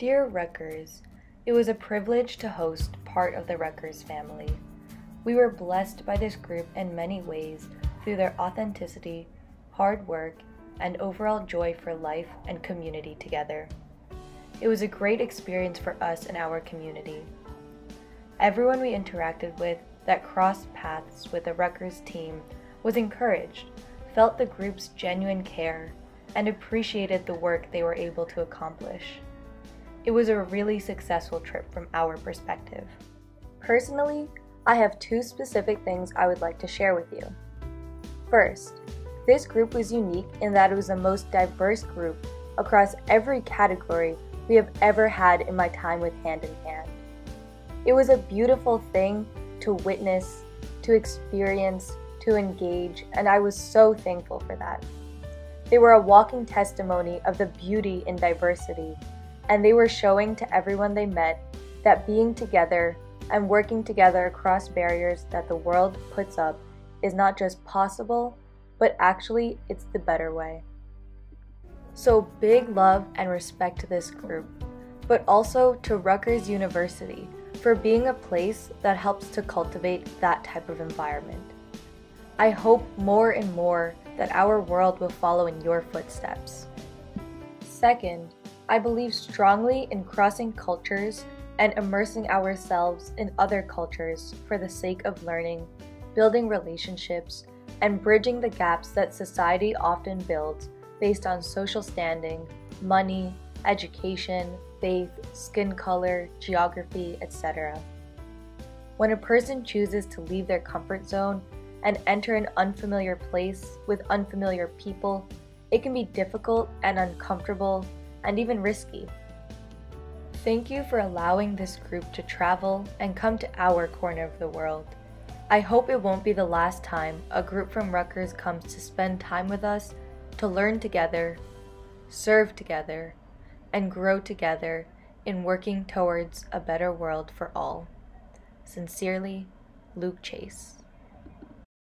Dear Rutgers, it was a privilege to host part of the Rutgers family. We were blessed by this group in many ways through their authenticity, hard work, and overall joy for life and community together. It was a great experience for us and our community. Everyone we interacted with that crossed paths with the Rutgers team was encouraged, felt the group's genuine care, and appreciated the work they were able to accomplish. It was a really successful trip from our perspective. Personally, I have two specific things I would like to share with you. First, this group was unique in that it was the most diverse group across every category we have ever had in my time with Hand in Hand. It was a beautiful thing to witness, to experience, to engage, and I was so thankful for that. They were a walking testimony of the beauty in diversity, and they were showing to everyone they met that being together and working together across barriers that the world puts up is not just possible, but actually it's the better way. So, big love and respect to this group, but also to Rutgers University for being a place that helps to cultivate that type of environment. I hope more and more that our world will follow in your footsteps. Second, I believe strongly in crossing cultures and immersing ourselves in other cultures for the sake of learning, building relationships, and bridging the gaps that society often builds based on social standing, money, education, faith, skin color, geography, etc. When a person chooses to leave their comfort zone and enter an unfamiliar place with unfamiliar people, it can be difficult and uncomfortable and even risky. Thank you for allowing this group to travel and come to our corner of the world. I hope it won't be the last time a group from Rutgers comes to spend time with us to learn together, serve together, and grow together in working towards a better world for all. Sincerely, Luke Chase.